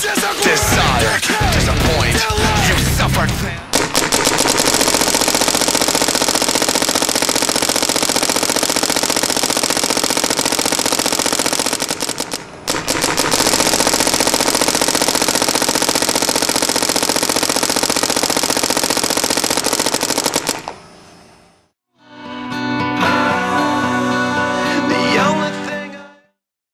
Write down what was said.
decide, disappoint.